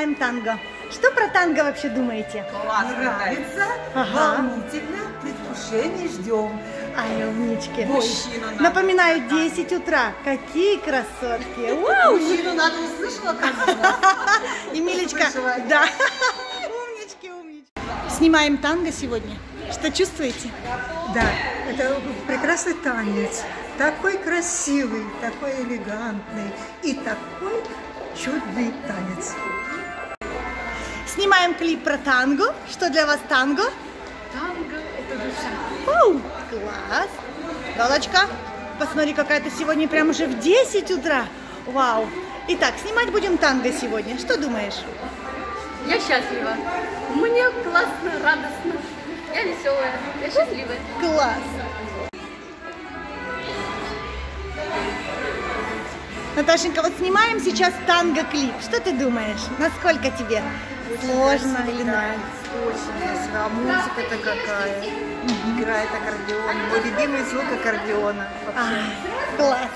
снимаем танго. Что про танго вообще думаете? Классно. Нравится, Ага. волнительно, предвкушение ждем. Ай, умнички. Мужчину надо. Напоминаю, 10 утра. Какие красотки. Вау! Мужчину надо услышала, как Услышала. да. Умнички, умнички. Снимаем танго сегодня. Что чувствуете? Да, это прекрасный танец. Такой красивый, такой элегантный и такой чудный танец. Снимаем клип про танго. Что для вас танго? Танго – это душа. Оу, класс. Галочка, посмотри, какая ты сегодня прям уже в 10 утра. Вау. Итак, снимать будем танго сегодня. Что думаешь? Я счастлива. Мне классно, радостно. Я веселая, я счастливая. Класс. Наташенька, вот снимаем сейчас танго-клип. Что ты думаешь? Насколько тебе? Сложно или? Очень. А музыка-то какая. Играет аккордеон. Мой любимый звук аккордеона. Вообще. Ай, класс.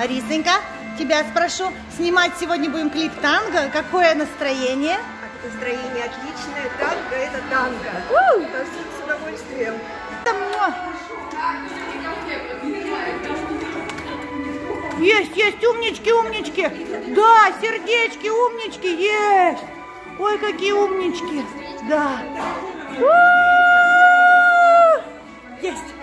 Арисонька, тебя спрошу. Снимать сегодня будем клип танго. Какое настроение? Настроение отличное. Танго – это танго. С удовольствием. Есть, есть, умнички, умнички. Да, сердечки, умнички, есть. Ой, какие умнички. Да. Есть.